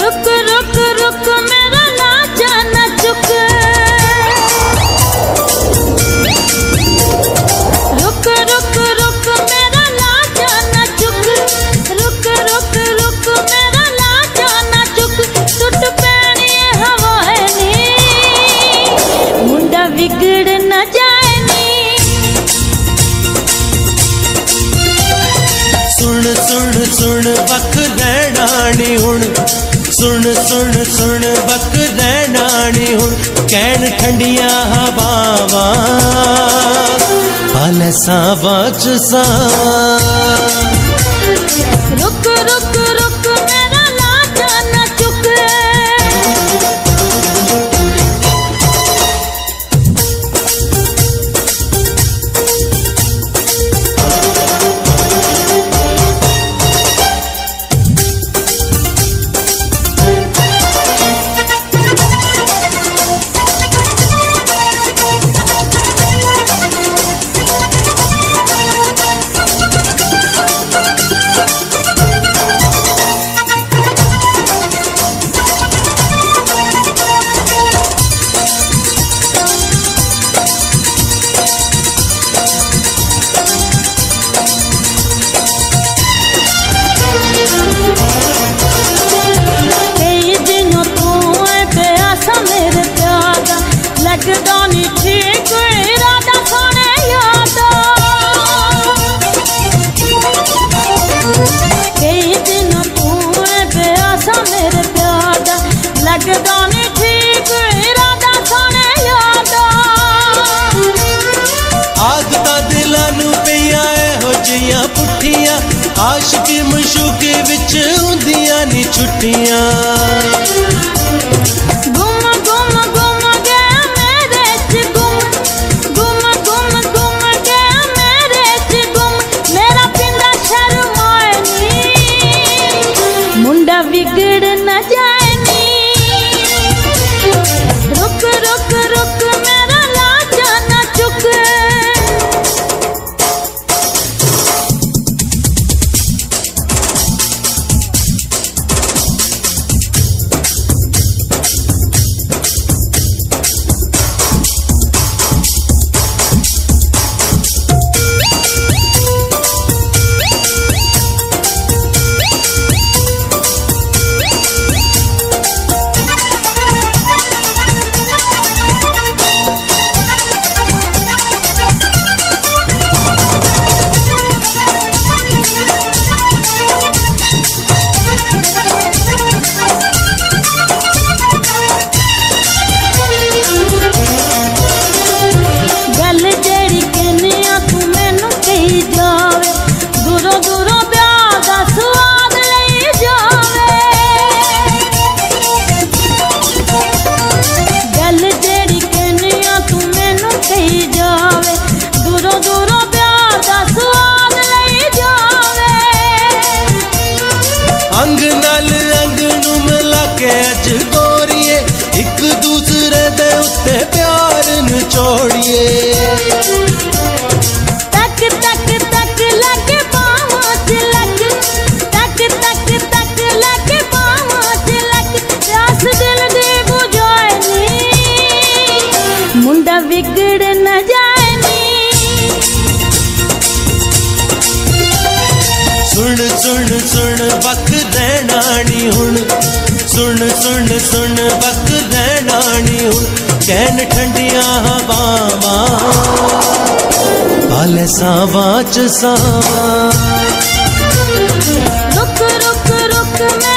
रुक रुक रुक, मेरा चुक रुक रुक रुक, मेरा न चुक रुक रुक रुक, मेरा न चुक टुट पैनी हवा मुंडा बिगड़ न जाए। ਸੁਣ ਸੁਣ ਵਖ ਲੈਣਾ ਨੀ ਹੁਣ। ਸੁਣ ਸੁਣ ਸੁਣ, ਵਖ ਲੈਣਾ ਨੀ ਹੁਣ। ਕਹਿਣ ਠੰਡੀਆਂ ਹਵਾਵਾਂ ਪਾਲੇ ਸਾਵਾਂ ਚ ਸਾ। ਰੁਕ ਰੁਕ ਲੱਗਦਾ ਨਹੀਂ ਠੀਕ, ਇਰਾਦਾ ਸੋਹਣੇ ਯਾਦਾ। ਕਈ ਦਿਨੋਂ ਤੂੰ ਐ ਪਿਆਸਾ ਮੇਰੇ ਪਿਆਰ ਦਾ, ਲੱਗਦਾ ਨਹੀਂ ਠੀਕ, ਇਰਾਦਾ ਸੋਹਣੇ ਯਾਦਾ। ਆਦਤਾਂ ਦਿਲਾਂ ਨੂੰ ਪਈਆਂ ਇਹੋ ਜੀਆਂ ਪੁੱਠੀਆਂ, ਆਸ਼ਕੀ ਮਸ਼ੂਕੇ ਵਿੱਚ ਹੁੰਦੀਆਂ ਨੀ ਛੁੱਟੀਆਂ। 안 녕. ਅੰਗ ਨਾਲ ਅੰਗ ਨੂੰ ਮਿਲਾ ਕੇ ਅੱਜ ਗੋਰੀਏ ਇੱਕ ਦੂਸਰੇ ਦੇ ਉੱਤੇ ਪਿਆਰ ਨਿਚੋੜੀਏ ਸੁਣ ਸੁਣ ਵਕ ਦੇਣਾ ਨਹੀਂ ਹੁਣ। ਸੁਣ ਸੁਣ ਸੁਣ ਵਕ ਦੇ ਨਹੀਂ ਹੁਣ। ਚੈਨ ਠੰਡੀਆਂ ਹਵਾਵਾਂ। ਪਾਲੇ ਸਾਵਾਂ ਚ ਸਾਵਾਂ। ਰੁਕ ਰੁਕ ਰੁਕ ਮੈਂ